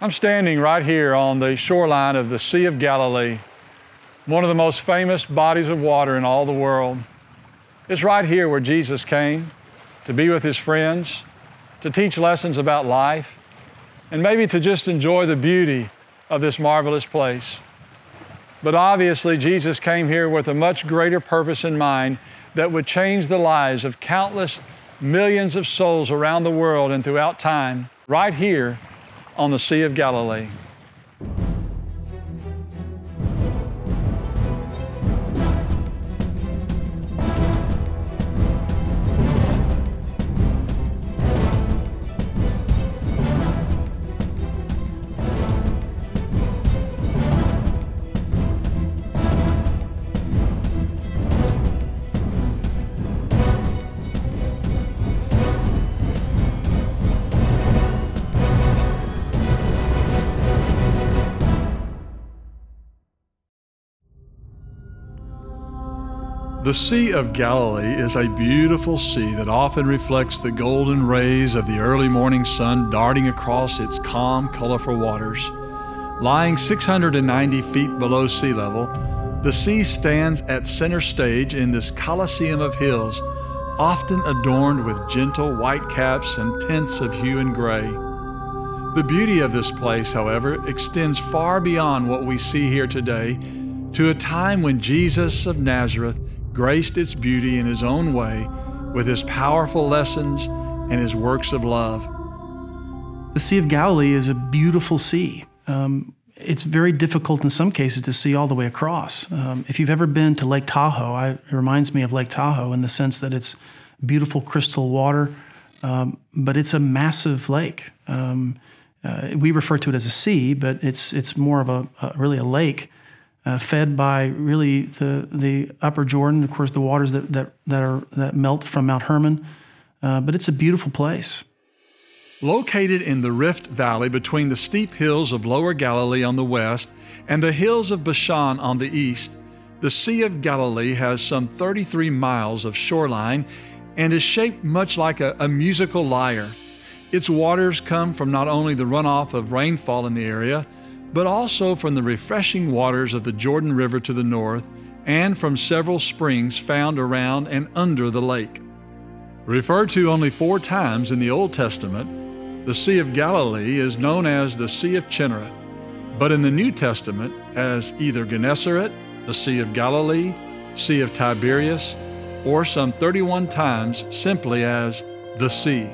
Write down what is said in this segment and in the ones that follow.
I'm standing right here on the shoreline of the Sea of Galilee, one of the most famous bodies of water in all the world. It's right here where Jesus came to be with his friends, to teach lessons about life, and maybe to just enjoy the beauty of this marvelous place. But obviously, Jesus came here with a much greater purpose in mind that would change the lives of countless millions of souls around the world and throughout time, right here on the Sea of Galilee. The Sea of Galilee is a beautiful sea that often reflects the golden rays of the early morning sun darting across its calm, colorful waters. Lying 690 feet below sea level, the sea stands at center stage in this coliseum of hills, often adorned with gentle white caps and tints of hue and gray. The beauty of this place, however, extends far beyond what we see here today to a time when Jesus of Nazareth graced its beauty in his own way with his powerful lessons and his works of love. The Sea of Galilee is a beautiful sea. Um, it's very difficult in some cases to see all the way across. Um, if you've ever been to Lake Tahoe, I, it reminds me of Lake Tahoe in the sense that it's beautiful crystal water, um, but it's a massive lake. Um, uh, we refer to it as a sea, but it's it's more of a, a really a lake uh, fed by really the the upper Jordan, of course, the waters that that that are that melt from Mount Hermon. Uh, but it's a beautiful place. Located in the Rift Valley between the steep hills of Lower Galilee on the west and the hills of Bashan on the east, the Sea of Galilee has some 33 miles of shoreline and is shaped much like a, a musical lyre. Its waters come from not only the runoff of rainfall in the area, but also from the refreshing waters of the Jordan River to the north and from several springs found around and under the lake. Referred to only four times in the Old Testament, the Sea of Galilee is known as the Sea of Chinnereth, but in the New Testament as either Gennesaret, the Sea of Galilee, Sea of Tiberias, or some 31 times simply as the Sea.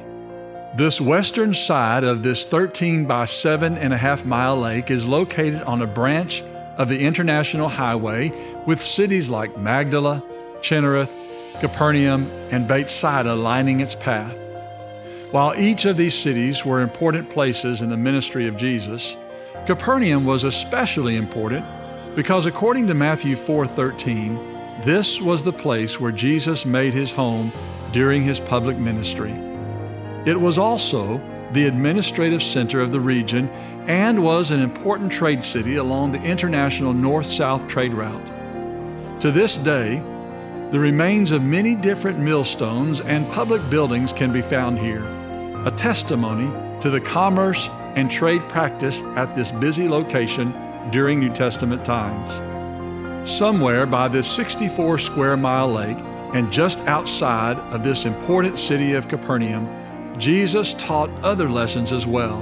This western side of this 13 by 7 and a half mile lake is located on a branch of the International Highway with cities like Magdala, Chinnereth, Capernaum, and Bethsaida lining its path. While each of these cities were important places in the ministry of Jesus, Capernaum was especially important because according to Matthew 4:13, this was the place where Jesus made his home during his public ministry. It was also the administrative center of the region and was an important trade city along the international north south trade route. To this day, the remains of many different millstones and public buildings can be found here, a testimony to the commerce and trade practice at this busy location during New Testament times. Somewhere by this 64 square mile lake and just outside of this important city of Capernaum, Jesus taught other lessons as well,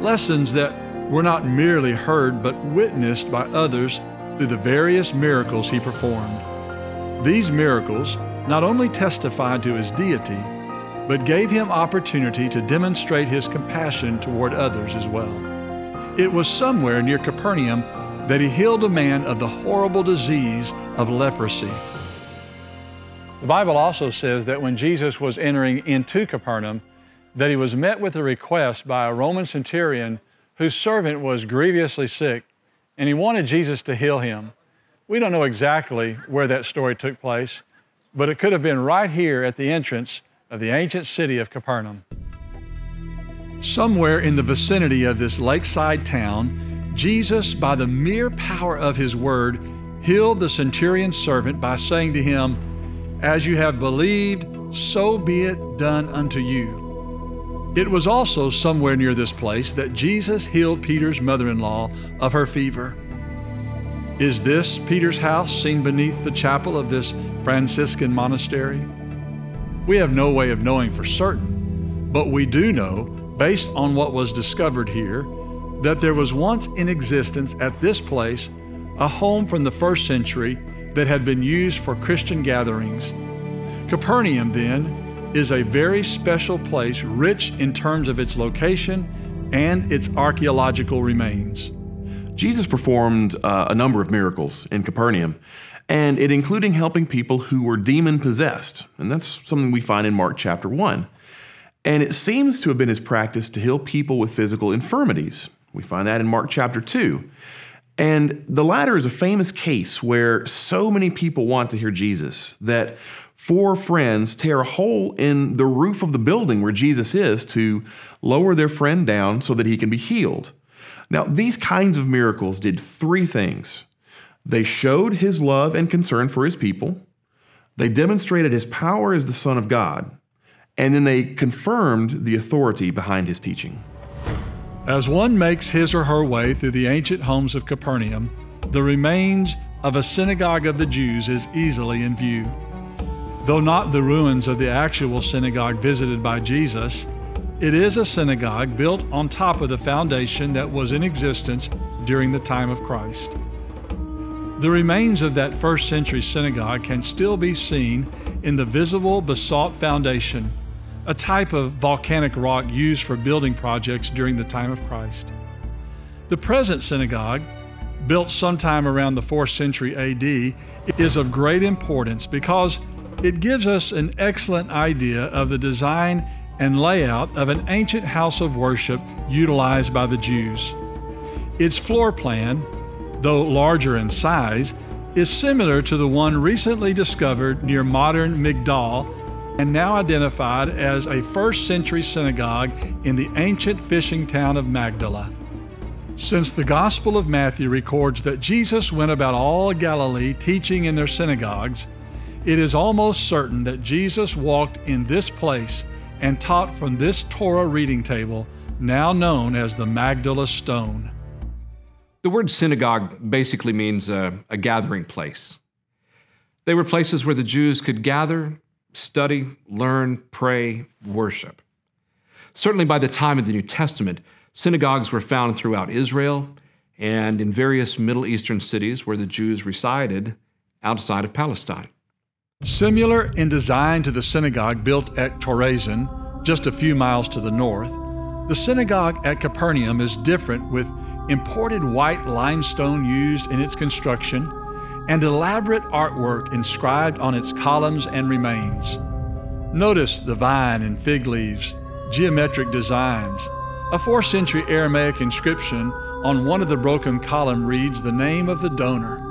lessons that were not merely heard but witnessed by others through the various miracles he performed. These miracles not only testified to his deity, but gave him opportunity to demonstrate his compassion toward others as well. It was somewhere near Capernaum that he healed a man of the horrible disease of leprosy. The Bible also says that when Jesus was entering into Capernaum, that he was met with a request by a Roman centurion whose servant was grievously sick, and he wanted Jesus to heal him. We don't know exactly where that story took place, but it could have been right here at the entrance of the ancient city of Capernaum. Somewhere in the vicinity of this lakeside town, Jesus, by the mere power of his word, healed the centurion's servant by saying to him, As you have believed, so be it done unto you. It was also somewhere near this place that Jesus healed Peter's mother in law of her fever. Is this Peter's house seen beneath the chapel of this Franciscan monastery? We have no way of knowing for certain, but we do know, based on what was discovered here, that there was once in existence at this place a home from the first century that had been used for Christian gatherings. Capernaum, then, is a very special place, rich in terms of its location and its archaeological remains. Jesus performed uh, a number of miracles in Capernaum, and it including helping people who were demon possessed. And that's something we find in Mark chapter 1. And it seems to have been his practice to heal people with physical infirmities. We find that in Mark chapter 2. And the latter is a famous case where so many people want to hear Jesus that four friends tear a hole in the roof of the building where Jesus is to lower their friend down so that he can be healed. Now, these kinds of miracles did three things they showed his love and concern for his people, they demonstrated his power as the Son of God, and then they confirmed the authority behind his teaching. As one makes his or her way through the ancient homes of Capernaum, the remains of a synagogue of the Jews is easily in view. Though not the ruins of the actual synagogue visited by Jesus, it is a synagogue built on top of the foundation that was in existence during the time of Christ. The remains of that first century synagogue can still be seen in the visible basalt foundation, a type of volcanic rock used for building projects during the time of Christ. The present synagogue, built sometime around the 4th century AD, is of great importance because it gives us an excellent idea of the design and layout of an ancient house of worship utilized by the Jews. Its floor plan, though larger in size, is similar to the one recently discovered near modern Migdal and now identified as a first century synagogue in the ancient fishing town of Magdala. Since the Gospel of Matthew records that Jesus went about all Galilee teaching in their synagogues, it is almost certain that Jesus walked in this place and taught from this Torah reading table, now known as the Magdala Stone. The word synagogue basically means a, a, gathering place. They were places where the Jews could gather, study, learn, pray, worship. Certainly by the time of the New Testament, synagogues were found throughout Israel and in various Middle Eastern cities where the Jews resided outside of Palestine. Similar in design to the synagogue built at Chorazin, just a few miles to the north, the synagogue at Capernaum is different with imported white limestone used in its construction and elaborate artwork inscribed on its columns and remains. Notice the vine and fig leaves, geometric designs. A 4th century Aramaic inscription on one of the broken column reads the name of the donor.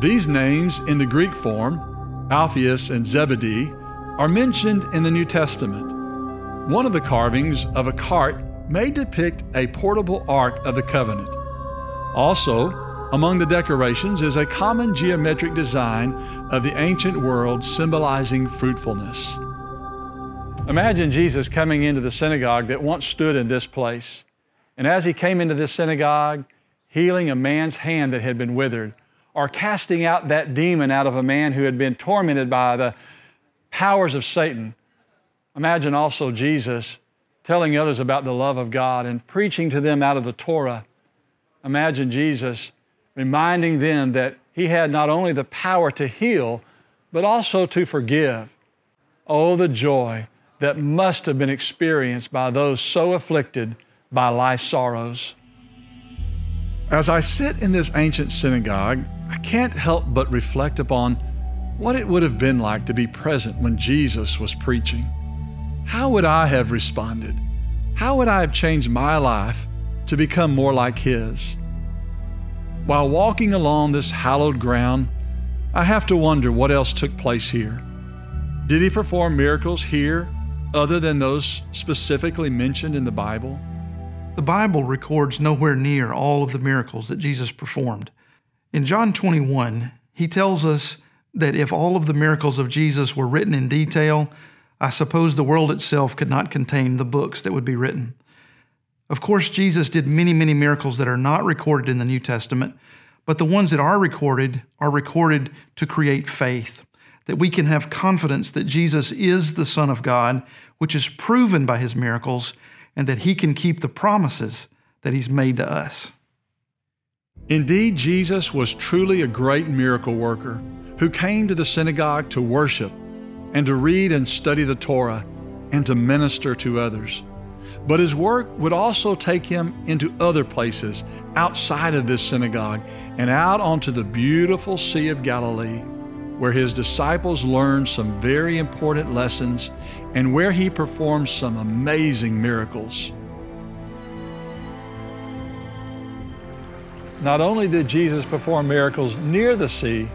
These names in the Greek form Alphaeus and Zebedee, are mentioned in the New Testament. One of the carvings of a cart may depict a portable Ark of the Covenant. Also, among the decorations is a common geometric design of the ancient world symbolizing fruitfulness. Imagine Jesus coming into the synagogue that once stood in this place. And as he came into this synagogue, healing a man's hand that had been withered, or casting out that demon out of a man who had been tormented by the powers of Satan. Imagine also Jesus telling others about the love of God and preaching to them out of the Torah. Imagine Jesus reminding them that he had not only the power to heal, but also to forgive. Oh, the joy that must have been experienced by those so afflicted by life's sorrows. As I sit in this ancient synagogue, I can't help but reflect upon what it would have been like to be present when Jesus was preaching. How would I have responded? How would I have changed my life to become more like His? While walking along this hallowed ground, I have to wonder what else took place here. Did He perform miracles here other than those specifically mentioned in the Bible? The Bible records nowhere near all of the miracles that Jesus performed. In John 21, he tells us that if all of the miracles of Jesus were written in detail, I suppose the world itself could not contain the books that would be written. Of course, Jesus did many, many miracles that are not recorded in the New Testament, but the ones that are recorded are recorded to create faith, that we can have confidence that Jesus is the Son of God, which is proven by his miracles, and that he can keep the promises that he's made to us. Indeed, Jesus was truly a great miracle worker who came to the synagogue to worship and to read and study the Torah and to minister to others. But his work would also take him into other places outside of this synagogue and out onto the beautiful Sea of Galilee, where his disciples learned some very important lessons and where he performed some amazing miracles. Not only did Jesus perform miracles near the sea,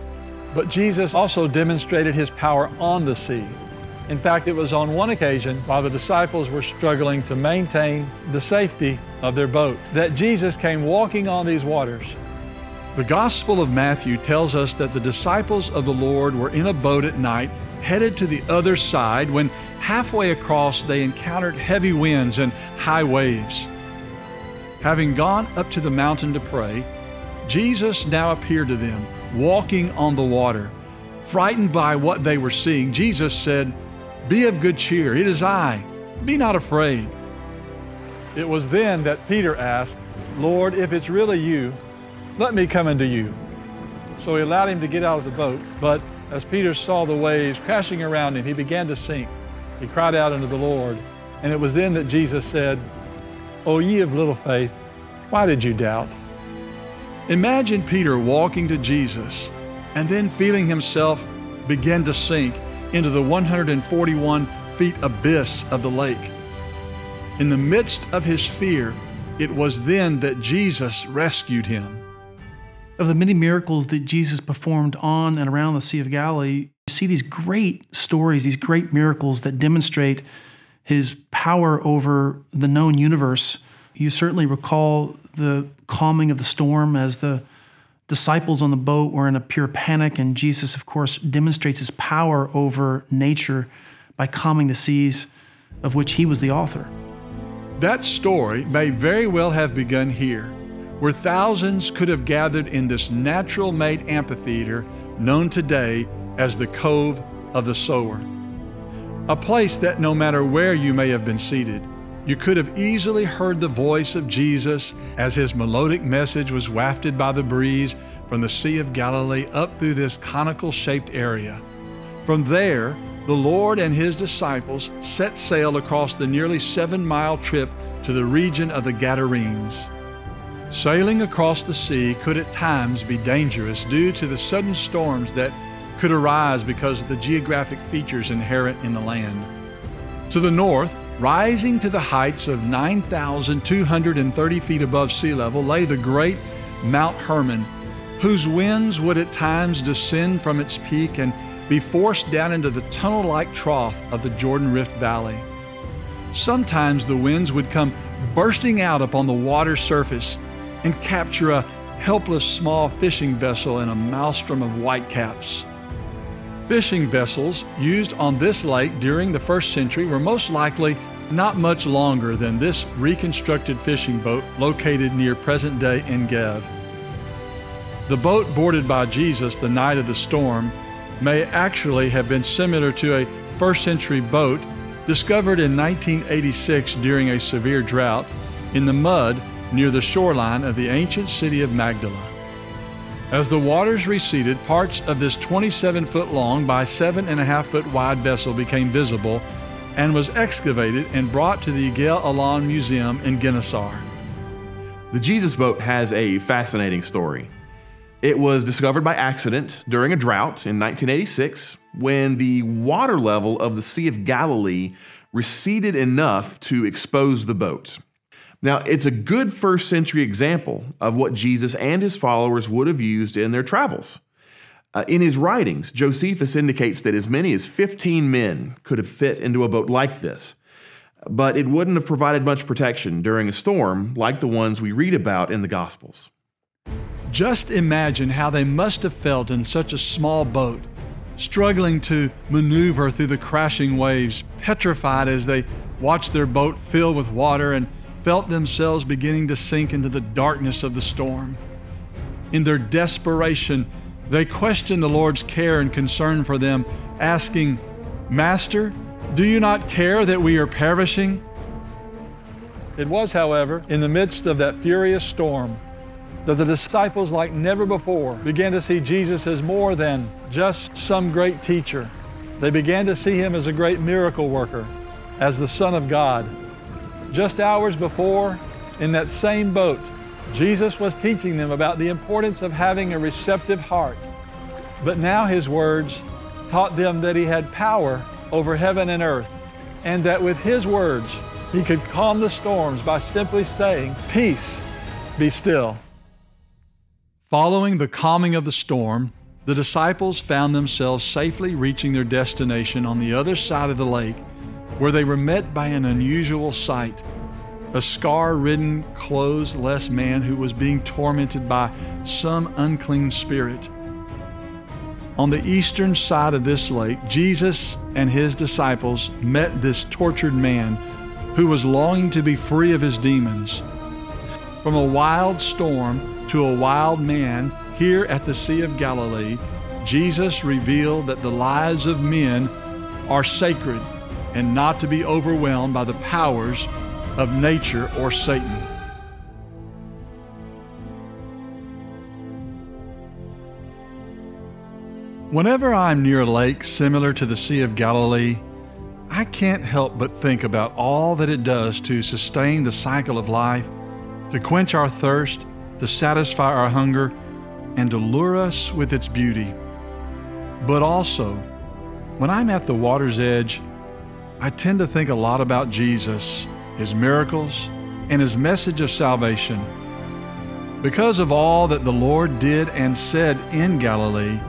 but Jesus also demonstrated his power on the sea. In fact, it was on one occasion while the disciples were struggling to maintain the safety of their boat that Jesus came walking on these waters. The Gospel of Matthew tells us that the disciples of the Lord were in a boat at night headed to the other side when halfway across they encountered heavy winds and high waves. Having gone up to the mountain to pray, Jesus now appeared to them, walking on the water. Frightened by what they were seeing, Jesus said, be of good cheer, it is I. Be not afraid. It was then that Peter asked, Lord, if it's really you, let me come into you. So he allowed him to get out of the boat, but as Peter saw the waves crashing around him, he began to sink. He cried out unto the Lord, and it was then that Jesus said, O ye of little faith, why did you doubt? Imagine Peter walking to Jesus and then feeling himself begin to sink into the 141 feet abyss of the lake. In the midst of his fear, it was then that Jesus rescued him. Of the many miracles that Jesus performed on and around the Sea of Galilee, you see these great stories, these great miracles that demonstrate his power over the known universe. You certainly recall the calming of the storm as the disciples on the boat were in a pure panic, and Jesus, of course, demonstrates his power over nature by calming the seas, of which he was the author. That story may very well have begun here, where thousands could have gathered in this natural made amphitheater known today as the Cove of the Sower. A place that no matter where you may have been seated, you could have easily heard the voice of Jesus as his melodic message was wafted by the breeze from the Sea of Galilee up through this conical shaped area. From there, the Lord and his disciples set sail across the nearly seven mile trip to the region of the Gadarenes. Sailing across the sea could at times be dangerous due to the sudden storms that could arise because of the geographic features inherent in the land. To the north, Rising to the heights of 9,230 feet above sea level lay the great Mount Hermon, whose winds would at times descend from its peak and be forced down into the tunnel like trough of the Jordan Rift Valley. Sometimes the winds would come bursting out upon the water's surface and capture a helpless small fishing vessel in a maelstrom of whitecaps. Fishing vessels used on this lake during the first century were most likely not much longer than this reconstructed fishing boat located near present day En Gev. The boat boarded by Jesus the night of the storm may actually have been similar to a first century boat discovered in 1986 during a severe drought in the mud near the shoreline of the ancient city of Magdala. As the waters receded, parts of this 27 foot long by 7.5 foot wide vessel became visible and was excavated and brought to the Yigal Allon Museum in Ginosar. The Jesus boat has a fascinating story. It was discovered by accident during a drought in 1986 when the water level of the Sea of Galilee receded enough to expose the boat. Now, it's a good first century example of what Jesus and his followers would have used in their travels. Uh, in his writings, Josephus indicates that as many as 15 men could have fit into a boat like this, but it wouldn't have provided much protection during a storm like the ones we read about in the Gospels. Just imagine how they must have felt in such a small boat, struggling to maneuver through the crashing waves, petrified as they watched their boat fill with water and felt themselves beginning to sink into the darkness of the storm. In their desperation, they questioned the Lord's care and concern for them, asking, Master, do you not care that we are perishing? It was, however, in the midst of that furious storm that the disciples, like never before, began to see Jesus as more than just some great teacher. They began to see him as a great miracle worker, as the Son of God. Just hours before, in that same boat, Jesus was teaching them about the importance of having a receptive heart. But now his words taught them that he had power over heaven and earth, and that with his words, he could calm the storms by simply saying, Peace, be still. Following the calming of the storm, the disciples found themselves safely reaching their destination on the other side of the lake, where they were met by an unusual sight a scar ridden, clothes less man who was being tormented by some unclean spirit. On the eastern side of this lake, Jesus and his disciples met this tortured man who was longing to be free of his demons. From a wild storm to a wild man here at the Sea of Galilee, Jesus revealed that the lives of men are sacred and not to be overwhelmed by the powers of nature or Satan. Whenever I'm near a lake similar to the Sea of Galilee, I can't help but think about all that it does to sustain the cycle of life, to quench our thirst, to satisfy our hunger, and to lure us with its beauty. But also, when I'm at the water's edge, I tend to think a lot about Jesus, His miracles, and His message of salvation. Because of all that the Lord did and said in Galilee,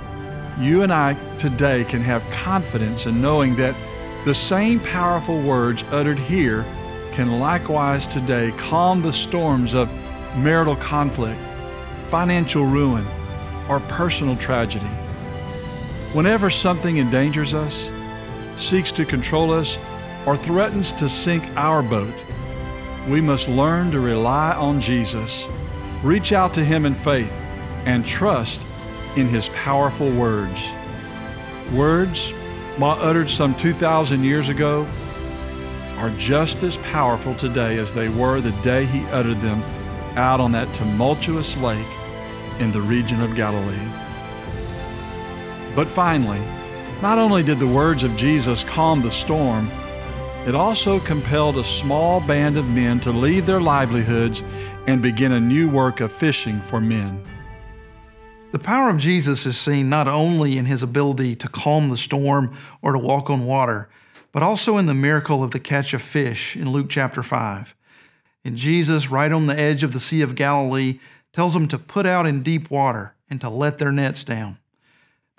you and I today can have confidence in knowing that the same powerful words uttered here can likewise today calm the storms of marital conflict, financial ruin, or personal tragedy. Whenever something endangers us, seeks to control us, or threatens to sink our boat, we must learn to rely on Jesus, reach out to Him in faith, and trust in his powerful words. Words, while uttered some 2,000 years ago, are just as powerful today as they were the day he uttered them out on that tumultuous lake in the region of Galilee. But finally, not only did the words of Jesus calm the storm, it also compelled a small band of men to leave their livelihoods and begin a new work of fishing for men. The power of Jesus is seen not only in his ability to calm the storm or to walk on water, but also in the miracle of the catch of fish in Luke chapter 5. And Jesus, right on the edge of the Sea of Galilee, tells them to put out in deep water and to let their nets down.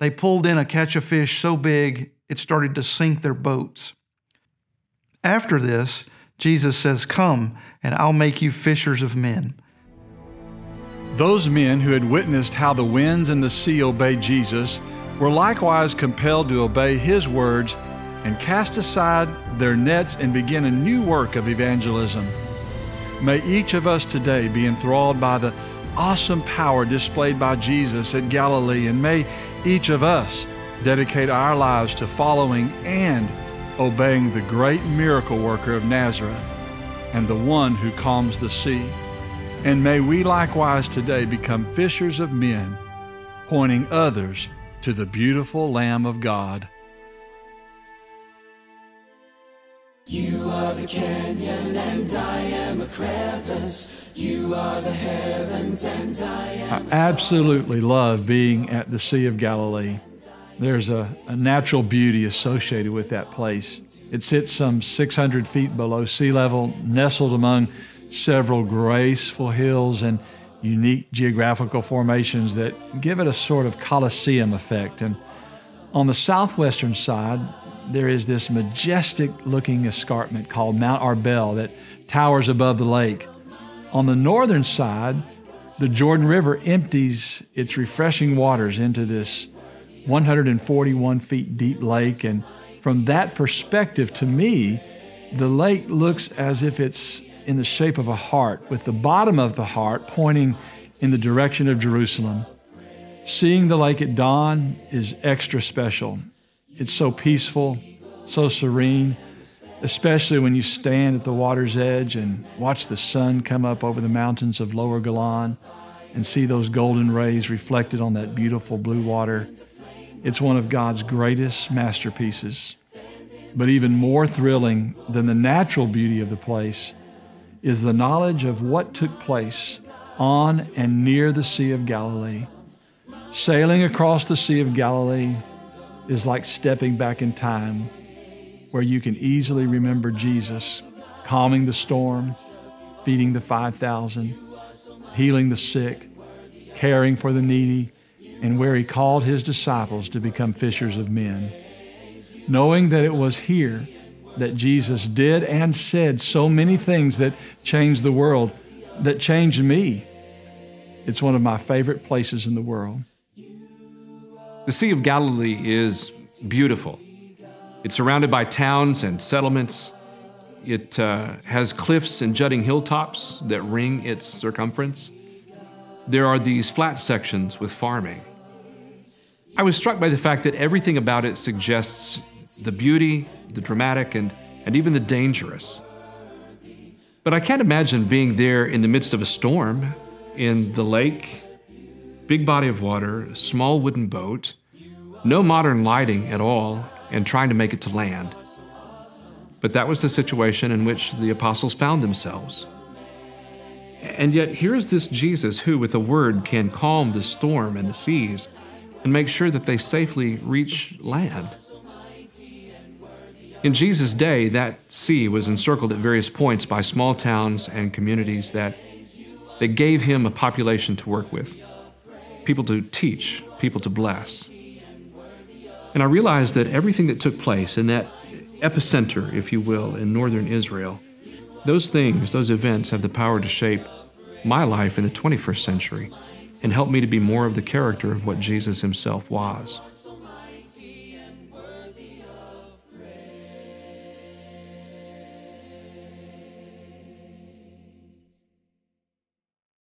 They pulled in a catch of fish so big it started to sink their boats. After this, Jesus says, Come, and I'll make you fishers of men. Those men who had witnessed how the winds and the sea obeyed Jesus were likewise compelled to obey his words and cast aside their nets and begin a new work of evangelism. May each of us today be enthralled by the awesome power displayed by Jesus at Galilee, and may each of us dedicate our lives to following and obeying the great miracle worker of Nazareth and the one who calms the sea. And may we likewise today become fishers of men, pointing others to the beautiful Lamb of God. You are the canyon and I am a crevice. You are the heavens and I am. I absolutely love being at the Sea of Galilee. There's a, a natural beauty associated with that place. It sits some 600 feet below sea level, nestled among several graceful hills and unique geographical formations that give it a sort of Colosseum effect. And on the southwestern side, there is this majestic looking escarpment called Mount Arbel that towers above the lake. On the northern side, the Jordan River empties its refreshing waters into this 141 feet deep lake. And from that perspective, to me, the lake looks as if it's in the shape of a heart, with the bottom of the heart pointing in the direction of Jerusalem. Seeing the lake at dawn is extra special. It's so peaceful, so serene, especially when you stand at the water's edge and watch the sun come up over the mountains of Lower Golan and see those golden rays reflected on that beautiful blue water. It's one of God's greatest masterpieces. But even more thrilling than the natural beauty of the place is the knowledge of what took place on and near the Sea of Galilee. Sailing across the Sea of Galilee is like stepping back in time, where you can easily remember Jesus calming the storm, feeding the 5,000, healing the sick, caring for the needy, and where he called his disciples to become fishers of men. Knowing that it was here that Jesus did and said so many things that changed the world, that changed me. It's one of my favorite places in the world. The Sea of Galilee is beautiful. It's surrounded by towns and settlements. It uh, has cliffs and jutting hilltops that ring its circumference. There are these flat sections with farming. I was struck by the fact that everything about it suggests the beauty, the dramatic, and, and even the dangerous. But I can't imagine being there in the midst of a storm, in the lake, big body of water, small wooden boat, no modern lighting at all, and trying to make it to land. But that was the situation in which the apostles found themselves. And yet, here is this Jesus who, with a word, can calm the storm and the seas and make sure that they safely reach land. In Jesus' day, that sea was encircled at various points by small towns and communities that, that gave him a population to work with, people to teach, people to bless. And I realized that everything that took place in that epicenter, if you will, in northern Israel, those things, those events have the power to shape my life in the 21st century and help me to be more of the character of what Jesus himself was.